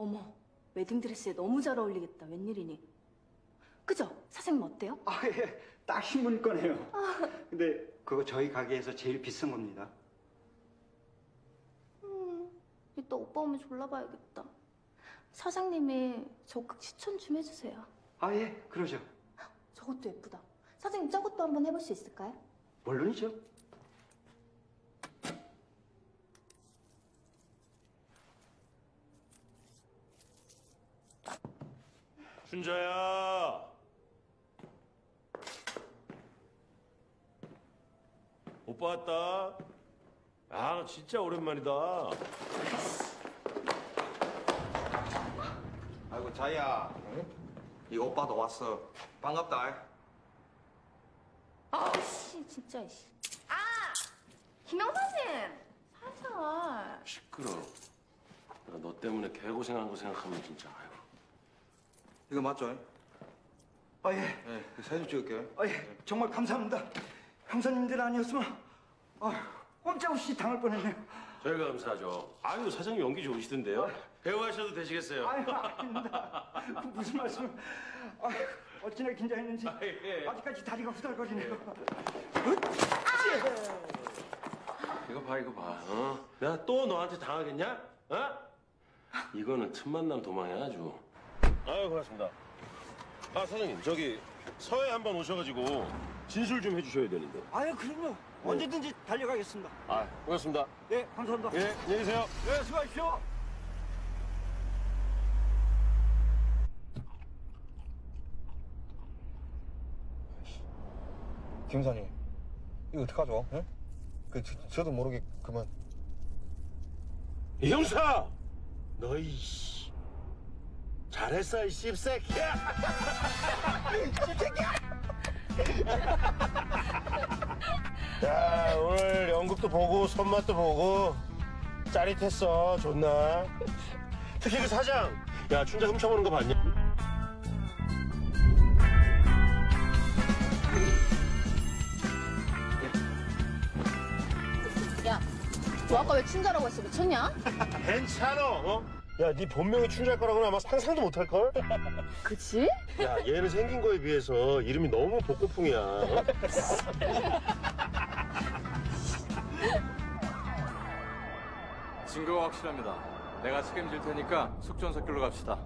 어머, 웨딩드레스에 너무 잘 어울리겠다. 웬일이니? 그죠? 사장님 어때요? 아, 예. 딱 신문 거네요. 근데 그거 저희 가게에서 제일 비싼 겁니다. 음, 이따 오빠 오면 졸라봐야겠다. 사장님이 적극 추천 좀 해주세요. 아, 예. 그러죠. 저것도 예쁘다. 사장님 저것도 한번 해볼 수 있을까요? 물론이죠. 춘자야. 오빠 왔다. 아, 진짜 오랜만이다. 아이고 자이야 이 오빠도 왔어 반갑다 아씨 진짜 씨. 아 김영사님 살살. 시끄러. 내가 너 때문에 개고생한 거 생각하면 진짜 아유. 이거 맞죠? 아, 예. 네 사진 좀 찍을게 아, 예. 정말 감사합니다. 형사님들 아니었으면 아, 꼼짝없이 당할 뻔했네요. 저희가 감사하죠. 아유, 사장님 연기 좋으시던데요. 배우 하셔도 되시겠어요. 아유, 아닙니다. 그 무슨 말씀? 아, 어찌나 긴장했는지 아, 예. 아직까지 다리가 후달거리네요. 이거 봐, 이거 봐. 어? 내가 또 너한테 당하겠냐? 어? 이거는 틈만 남 도망이야 아주. 아유, 고맙습니다. 아, 사장님, 저기 서해 한번 오셔가지고 진술 좀 해주셔야 되는데. 아유, 그럼요. 언제든지 달려가겠습니다. 아, 고맙습니다. 네, 감사합니다. 예, 안녕히 계세요. 네, 수고하십시오. 김사님 이거 어떡하죠? 예? 그 저, 저도 모르게 그만 이 형사! 너이 씨. 잘했어, 이 씹새끼야! 야, 오늘 연극도 보고, 손맛도 보고, 짜릿했어, 좋나? 특히 그 사장! 야, 춘자 훔쳐보는 거 봤냐? 야, 너 아까 왜 춘자라고 했어? 미쳤냐? 괜찮아, 어? 야, 네 본명이 춘자일 거라고는 아마 상상도 못할 걸? 그치? 야, 얘는 생긴 거에 비해서 이름이 너무 복고풍이야. 어? 증거가 확실합니다. 내가 책임질 테니까 속전속결로 갑시다.